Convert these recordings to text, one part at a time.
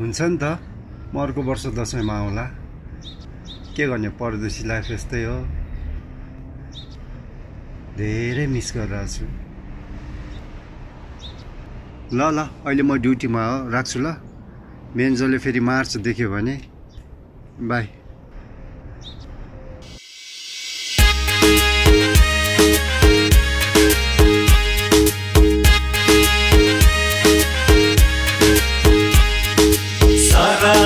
हुन्छ नि त। म अर्को वर्ष दसैँमा आउँला। के गर्ने परदेशी लाइफ यस्तै हो। धेरै मिस गरिरहेको छु। ल ल अहिले म ड्युटीमा हो। राख्छु ल। मेन्जोले फेरि मार्च देख्यो भने। बाई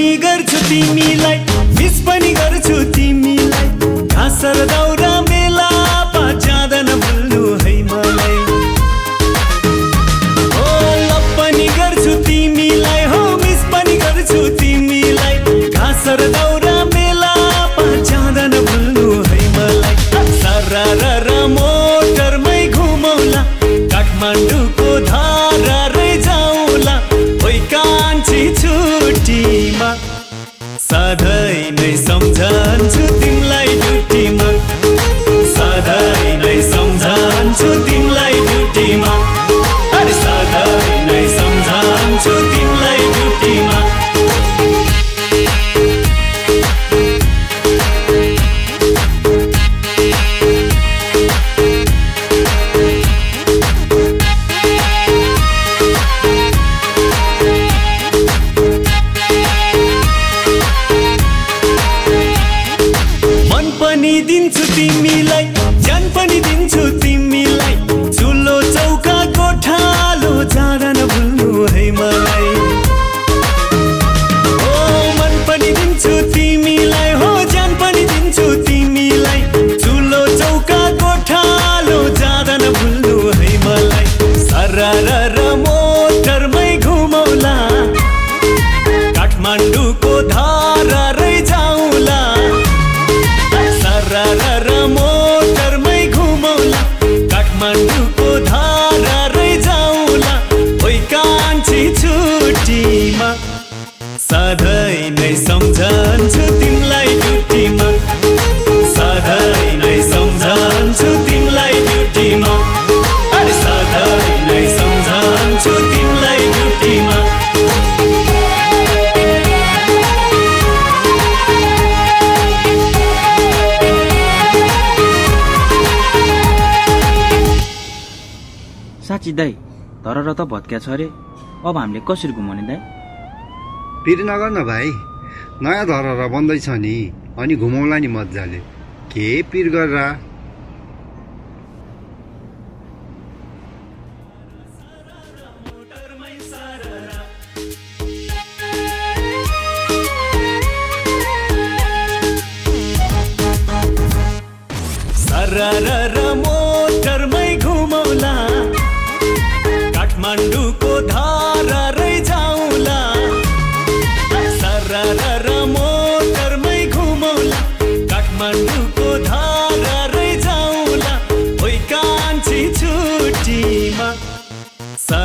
पनि गर्छु तिमीलाई मिस पनि गर्छु तिमीलाई। घाँस र साँच्ची दाई तर र त भत्क्या छ अरे अब हामीले कसरी घुमाउने दाई पिर नगर न भाइ। नयाँ धरहरा बन्दैछ नि अनि घुमौला नि मजाले। के पिर गरेर सरर मोटरमै मा सा